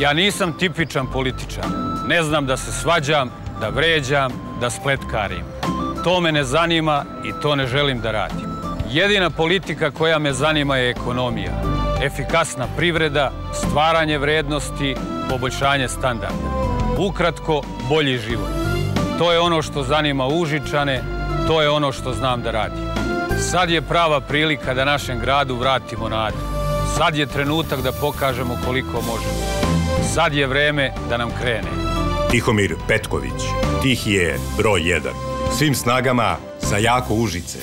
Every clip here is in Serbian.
Ja nisam tipičan političar. Ne znam da se svađam, da vređam, da spletkarim. To me ne zanima i to ne želim da radim. Jedina politika koja me zanima je ekonomija. Efikasna privreda, stvaranje vrednosti, poboljšanje standarda. Ukratko, bolji život. To je ono što zanima Užičane, to je ono što znam da radim. Sad je prava prilika da našem gradu vratimo nadu. Sad je trenutak da pokažemo koliko možemo. Sad je vreme da nam krene. Tihomir Petković, tih je broj 1. Svim snagama za jako Užice.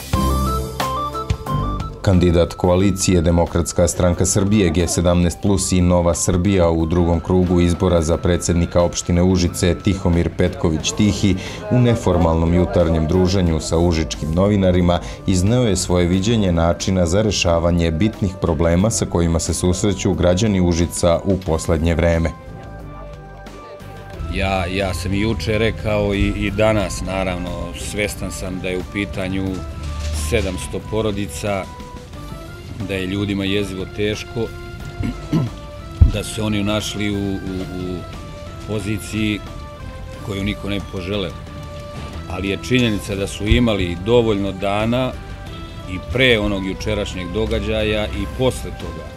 Kandidat koalicije Demokratska stranka Srbije G17 Plus i Nova Srbija u drugom krugu izbora za predsednika opštine Užice Tihomir Petković Tihi u neformalnom jutarnjem druženju sa užičkim novinarima izneo je svoje viđenje načina za rešavanje bitnih problema sa kojima se susreću građani Užica u poslednje vreme. Ja, ja sam i juče rekao i, i danas, naravno, svestan sam da je u pitanju 700 porodica, da je ljudima jezivo teško, da su se oni našli u, u, u poziciji koju niko ne poželeo. Ali je činjenica da su imali dovoljno dana i pre onog jučerašnjeg događaja i posle toga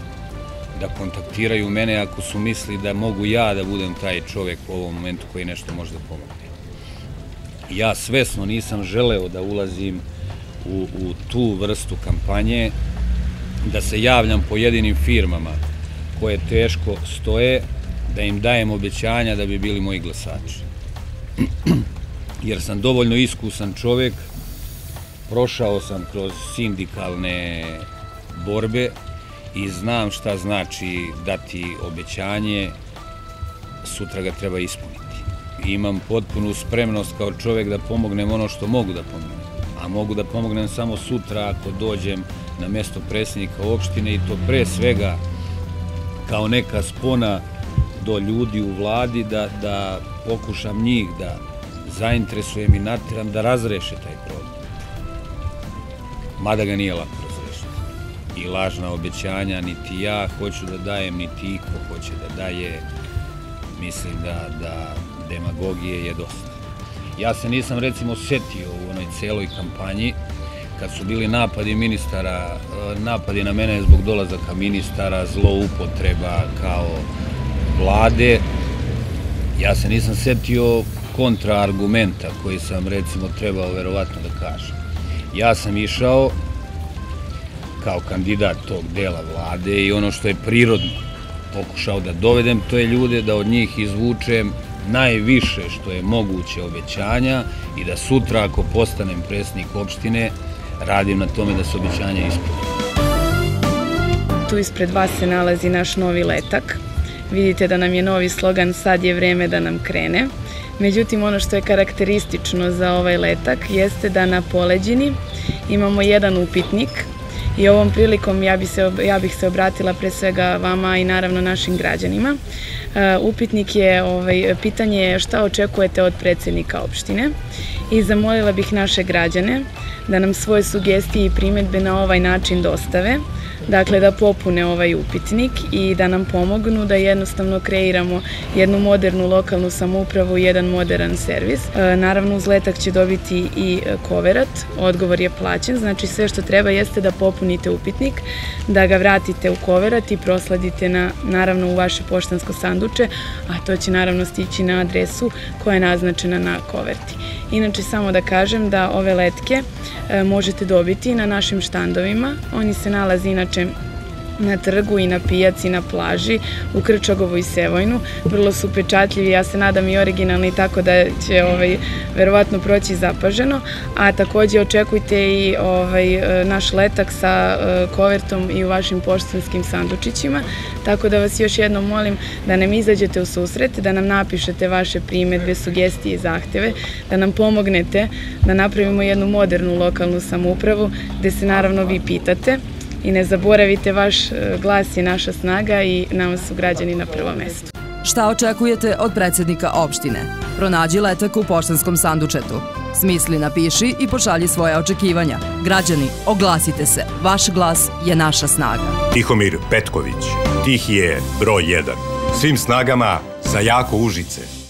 da kontaktiraju mene ako su misli da mogu ja da budem taj čovek u ovom momentu koji nešto može da pomogne. Ja svesno nisam želeo da ulazim u, u tu vrstu kampanje, da se javljam pojedinim firmama koje teško stoje, da im dajem obećanja da bi bili moji glasači. Jer sam dovoljno iskusan čovek, prošao sam kroz sindikalne borbe i znam šta znači dati obećanje, sutra ga treba ispuniti. Imam potpunu spremnost kao čovek da pomognem ono što mogu da pomognem. Mogu da pomognem samo sutra ako dođem na mesto predsjednika opštine i to pre svega kao neka spona do ljudi u vladi da, da pokušam njih da zainteresujem i natiram da razreše taj problem. Mada ga nije lako razrešiti. I lažna obećanja niti ja hoću da dajem, niti iko hoće da daje. Mislim da, da demagogije je dosta. Ja se nisam recimo setio u onoj celoj kampanji kad su bili napadi ministara, e, napadi na mene zbog dolazaka ministara, zloupotreba kao vlade, ja se nisam setio kontraargumenta koji sam recimo trebao verovatno da kažem. Ja sam išao kao kandidat tog dela vlade i ono što je prirodno pokušao da dovedem to je ljude, da od njih izvučem najviše što je moguće obećanja i da sutra ako postanem presnik opštine radim na tome da se obećanja ispune. Tu ispred vas se nalazi naš novi letak. Vidite da nam je novi slogan Sad je vreme da nam krene. Međutim, ono što je karakteristično za ovaj letak jeste da na poleđini imamo jedan upitnik i ovom prilikom ja, bi se, ja bih se obratila pre svega vama i naravno našim građanima. Uh, upitnik je, ovaj, pitanje je šta očekujete od predsednika opštine i zamolila bih naše građane da nam svoje sugestije i primetbe na ovaj način dostave, dakle da popune ovaj upitnik i da nam pomognu da jednostavno kreiramo jednu modernu lokalnu samoupravu i jedan modern servis. E, naravno uz letak će dobiti i koverat, odgovor je plaćen, znači sve što treba jeste da popunite upitnik, da ga vratite u koverat i prosladite na, naravno u vaše poštansko sanduče, a to će naravno stići na adresu koja je naznačena na koverti. Inače, samo da kažem da ove letke e, možete dobiti na našim štandovima. Oni se nalaze inače na trgu i na pijaci, na plaži, u Krčogovu i Sevojnu. Vrlo su pečatljivi, ja se nadam i originalni, tako da će ovaj, verovatno proći zapaženo. A takođe očekujte i ovaj, naš letak sa eh, kovertom i u vašim poštanskim sandučićima. Tako da vas još jednom molim da nam izađete u susret, da nam napišete vaše primetbe, sugestije i zahteve, da nam pomognete da napravimo jednu modernu lokalnu samoupravu gde se naravno vi pitate i ne zaboravite, vaš e, glas je naša snaga i nama su građani na prvom mestu. Šta očekujete od predsednika opštine? Pronađi letak u poštanskom sandučetu. Smisli napiši i pošalji svoje očekivanja. Građani, oglasite se. Vaš glas je naša snaga. Tihomir Petković, tih je broj 1. Svim snagama za jako Užice.